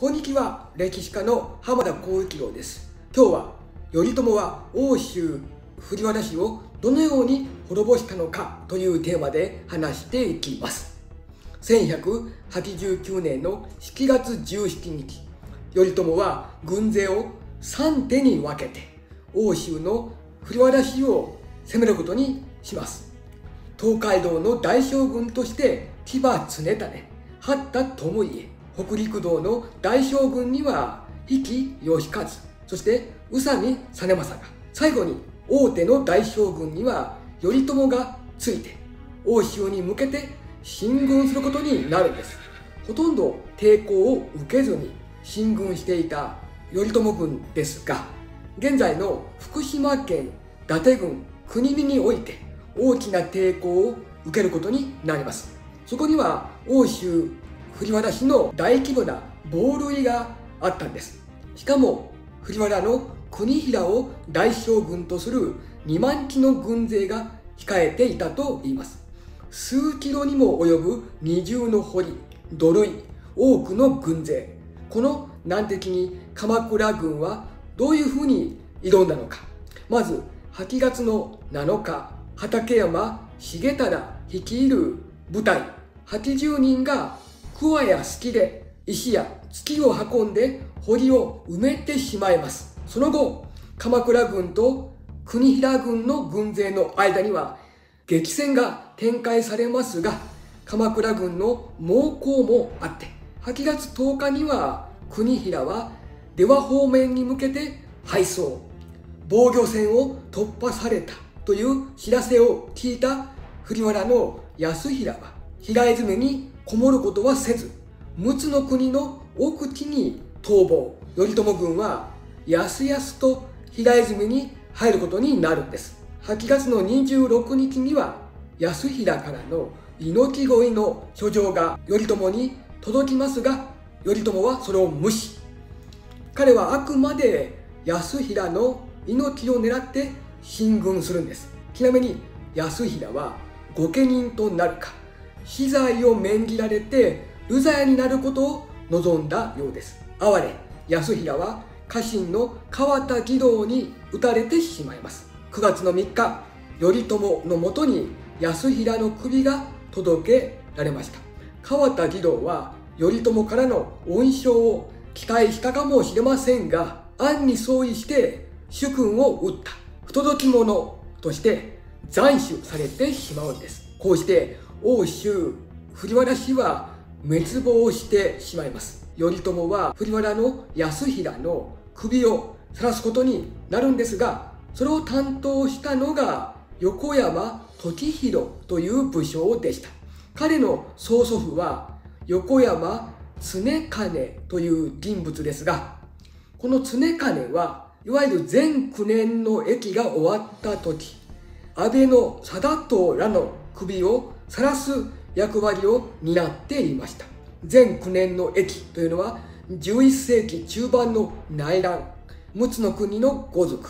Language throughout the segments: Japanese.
こんにちは。歴史家の浜田光一郎です。今日は頼朝は欧州藤原氏をどのように滅ぼしたのかというテーマで話していきます。1189年の7月17日頼朝は軍勢を3手に分けて欧州の藤原氏を攻めることにします。東海道の大将軍として騎馬常種八田智家。北陸道の大将軍には比企義和そして宇佐美実政が最後に大手の大将軍には頼朝がついて欧州に向けて進軍することになるんです。ほとんど抵抗を受けずに進軍していた頼朝軍ですが現在の福島県伊達郡国見において大きな抵抗を受けることになります。そこには欧州藤原氏の大規模な暴類があったんです。しかも藤原の国平を大将軍とする2万機の軍勢が控えていたと言います。数キロにも及ぶ二重の堀土塁多くの軍勢。この難敵に鎌倉軍はどういうふうに挑んだのか。まず8月の7日畠山重忠率いる部隊80人が桑や隙で石や月を運んで堀を埋めてしまいます。その後、鎌倉軍と国平軍の軍勢の間には激戦が展開されますが、鎌倉軍の猛攻もあって、8月10日には国平は出羽方面に向けて敗走、防御線を突破されたという知らせを聞いた藤原の安平は平泉にこもることはせず陸奥の国の奥地に逃亡頼朝軍はやすやすと平泉に入ることになるんです。8月の26日には安平からの命乞いの書状が頼朝に届きますが頼朝はそれを無視。彼はあくまで安平の命を狙って進軍するんです。ちなみに安平は御家人となるか。死罪を免じられて流罪になることを望んだようです。哀れ安平は家臣の川田義堂に撃たれてしまいます。9月の3日頼朝のもとに安平の首が届けられました。川田義堂は頼朝からの恩賞を期待したかもしれませんが暗に相違して主君を撃った。不届き者として斬首されてしまうんです。こうして欧州藤原氏は滅亡してしまいます。頼朝は藤原の安平の首を晒すことになるんですがそれを担当したのが横山時弘という武将でした。彼の曽祖父は横山常金という人物ですがこの常金はいわゆる全9年の役が終わった時安倍の貞藤らの首を晒す役割を担っていました。全9年の駅というのは11世紀中盤の内乱。陸奥の国の豪族。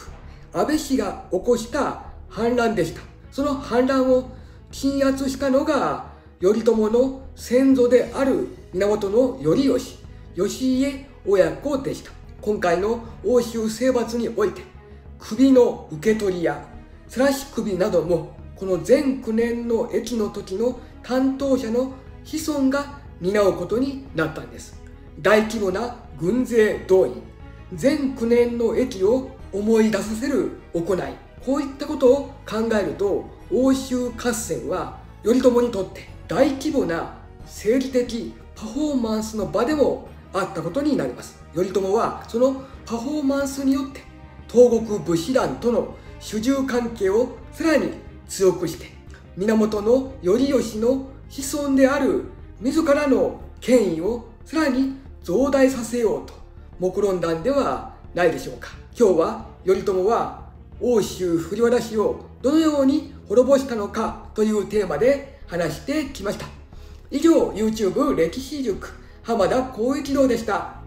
安倍氏が起こした反乱でした。その反乱を鎮圧したのが頼朝の先祖である源頼義義家親子でした。今回の欧州征伐において首の受け取りや晒し首などもこの全9年の駅の時の担当者の子孫が担うことになったんです。大規模な軍勢動員。全9年の駅を思い出させる行い。こういったことを考えると欧州合戦は頼朝にとって大規模な政治的パフォーマンスの場でもあったことになります。頼朝はそのパフォーマンスによって東国武士団との主従関係をさらに強くして源頼義の子孫である自らの権威をさらに増大させようと目論んだんではないでしょうか。今日は頼朝は欧州藤原氏をどのように滅ぼしたのかというテーマで話してきました。以上 YouTube 歴史塾浜田光一郎でした。